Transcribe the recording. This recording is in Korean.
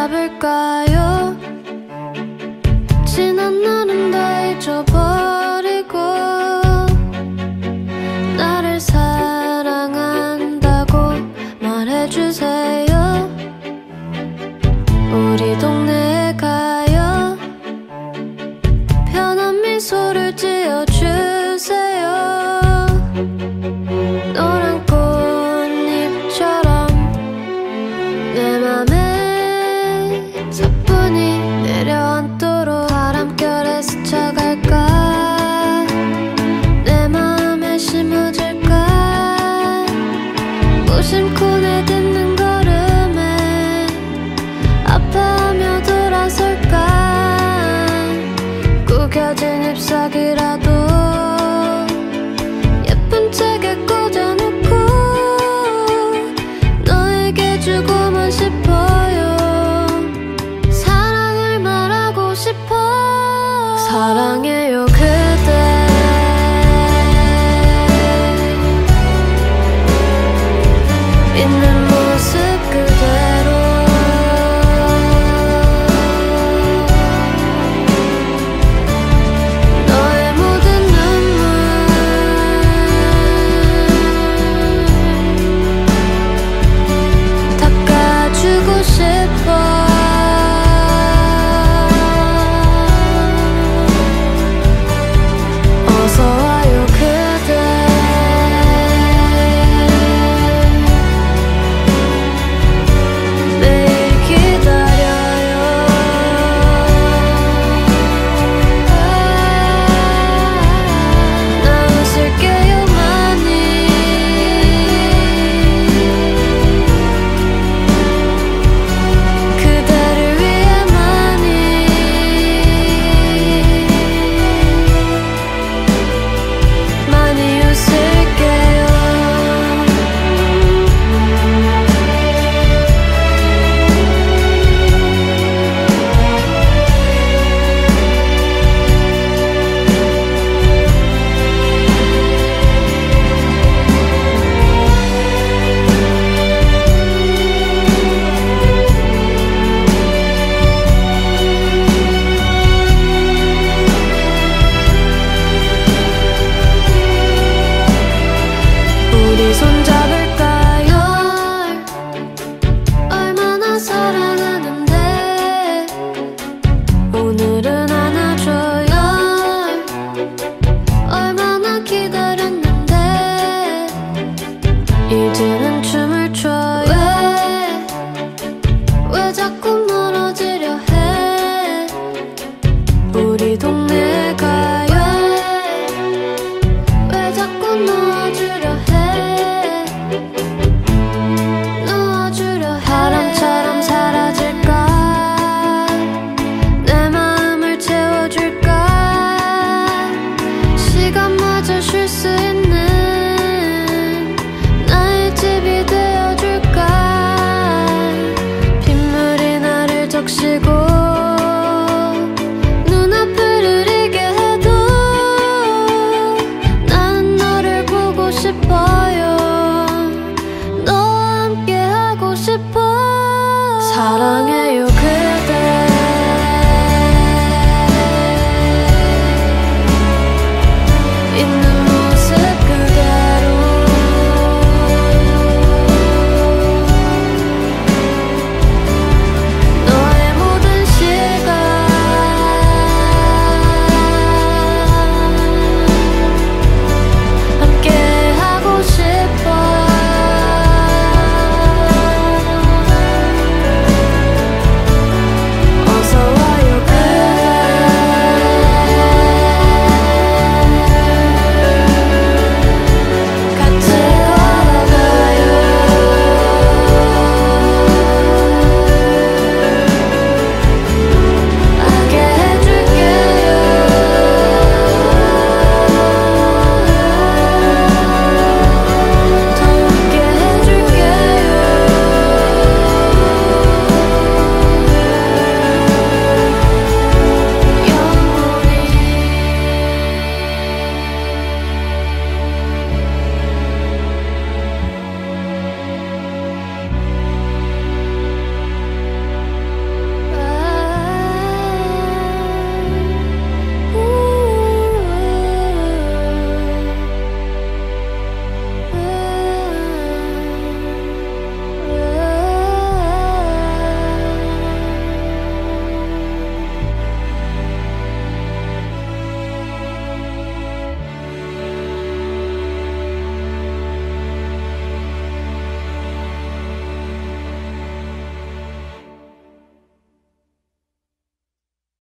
잡을까요? 펴진 잎사귀라도 예쁜 책에 꽂아놓고 너에게 주고만 싶어요. 사랑을 말하고 싶어. 사랑해요 그대. 있는 사랑해.